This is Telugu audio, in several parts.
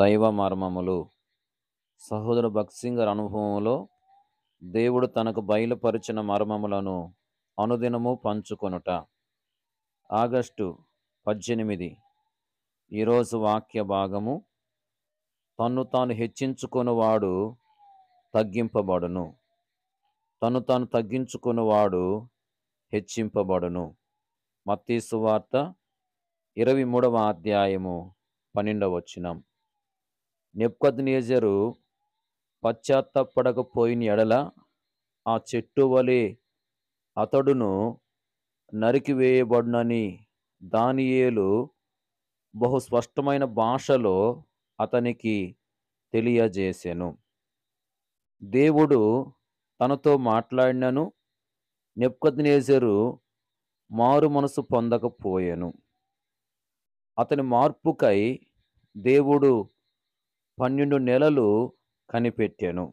దైవ మర్మములు. సహోదరు భక్సింగర్ అనుభవంలో దేవుడు తనకు బయలుపరిచిన మర్మములను అనుదినము పంచుకొనుట. ఆగస్టు పద్దెనిమిది. ఈరోజు వాక్య భాగము తన్ను తాను హెచ్చించుకొనువాడు తగ్గింపబడును. తను తాను తగ్గించుకొనువాడు హెచ్చింపబడును. మత్తీసు వార్త ఇరవై మూడవ అధ్యాయము పన్నెండవ వచనం పశ్చాత్తపడకపోయిన ఎడల ఆ చెట్టు వలె అతడును నరికివేయబడునని దానియేలు బహు స్పష్టమైన భాషలో అతనికి తెలియజేసెను. దేవుడు తనతో మాట్లాడినను నెప్కద్నేజరు మారు మనసు పొందకపోయాను. అతని మార్పుకై దేవుడు పన్నెండు నెలలు కనిపెట్టాను.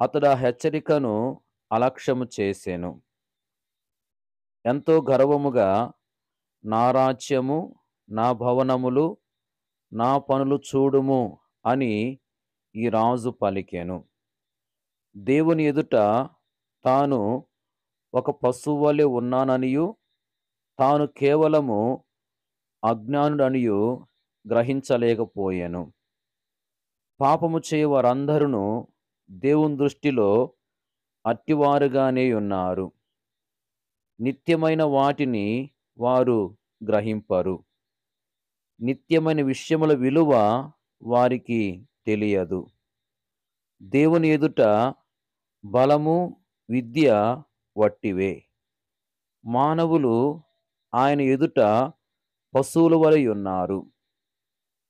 అతడు ఆ హెచ్చరికను అలక్ష్యము చేశాను ఎంతో గర్వముగా నా రాజ్యము నా భవనములు నా పనులు చూడుము అని ఈ రాజు పలికాను. దేవుని ఎదుట తాను ఒక పశువు వలె ఉన్నాననియు తాను కేవలము అజ్ఞానుడనియు గ్రహించలేకపోయాను. పాపము చేయ వారందరూ దేవుని దృష్టిలో అట్టివారుగానే ఉన్నారు. నిత్యమైన వాటిని వారు గ్రహింపరు. నిత్యమైన విషయముల విలువ వారికి తెలియదు. దేవుని ఎదుట బలము విద్య వట్టివే. మానవులు ఆయన ఎదుట పశువుల వలె ఉన్నారు.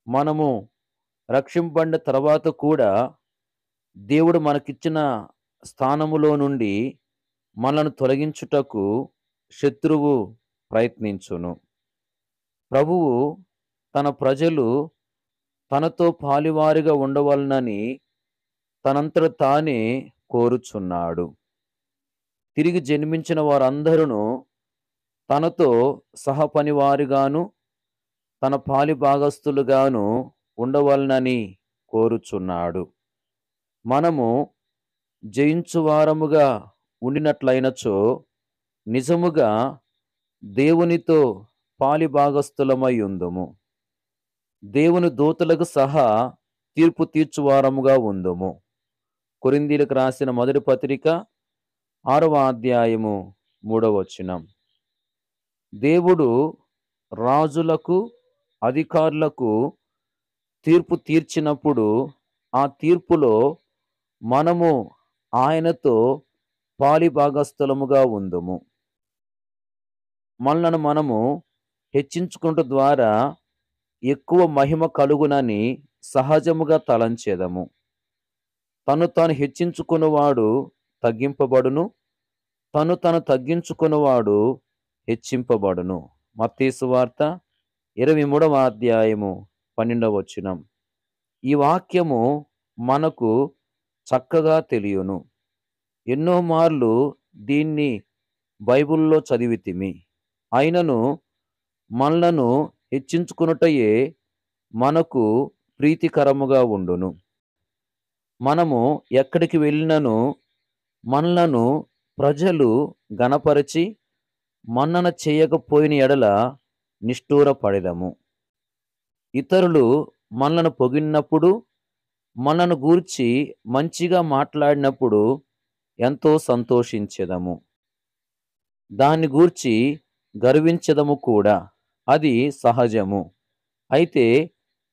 మనము రక్షింపబడిన తర్వాత కూడా దేవుడు మనకిచ్చిన స్థానములో నుండి మనను తొలగించుటకు శత్రువు ప్రయత్నించును. ప్రభువు తన ప్రజలు తనతో పాలివారిగా ఉండవలనని తనంతట తానే కోరుచున్నాడు. తిరిగి జన్మించిన వారందరూ తనతో సహపనివారిగాను తన పాలి భాగస్థులుగాను ఉండవలనని కోరుచున్నాడు. మనము జయించువారముగా ఉండినట్లయినచో నిజముగా దేవునితో పాలి భాగస్థులమై ఉందుము దేవుని దూతలకు సహా తీర్పు తీర్చువారముగా ఉందుము. కొరిందీలకు రాసిన మొదటి పత్రిక ఆరవ అధ్యాయము మూడవ వచనం. దేవుడు రాజులకు అధికారులకు తీర్పు తీర్చినప్పుడు ఆ తీర్పులో మనము ఆయనతో పాలిభాగస్థలముగా ఉందుము. మనలను మనము హెచ్చించుకుంట ద్వారా ఎక్కువ మహిమ కలుగునని సహజముగా తలంచేదము. తను తాను హెచ్చించుకున్నవాడు తగ్గింపబడును. తను తను తగ్గించుకున్నవాడు హెచ్చింపబడును. మత్తీసు వార్త ఇరవై మూడవ అధ్యాయము పన్నెండవ వచనం. ఈ వాక్యము మనకు చక్కగా తెలియను. ఎన్నో మార్లు దీన్ని బైబిల్లో చదివితిమి. అయినను మనలను హెచ్చించుకున్నటయే మనకు ప్రీతికరముగా ఉండును. మనము ఎక్కడికి వెళ్ళినను మనలను ప్రజలు గణపరచి మన్నన చేయకపోయిన ఎడల నిష్ఠూరపడెదము ఇతరులు మనలను పొగిడినప్పుడు మనను గూర్చి మంచిగా మాట్లాడినప్పుడు ఎంతో సంతోషించెదము. దాన్ని గూర్చి గర్వించదము కూడా. అది సహజము. అయితే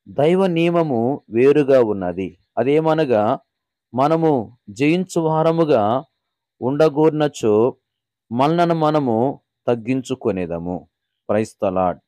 దైవ నియమము వేరుగా ఉన్నది. అదేమనగా మనము జయించువారముగా ఉండగోరినచో మనలను మనము తగ్గించుకొనేదము. క్రైస్తలాడ్.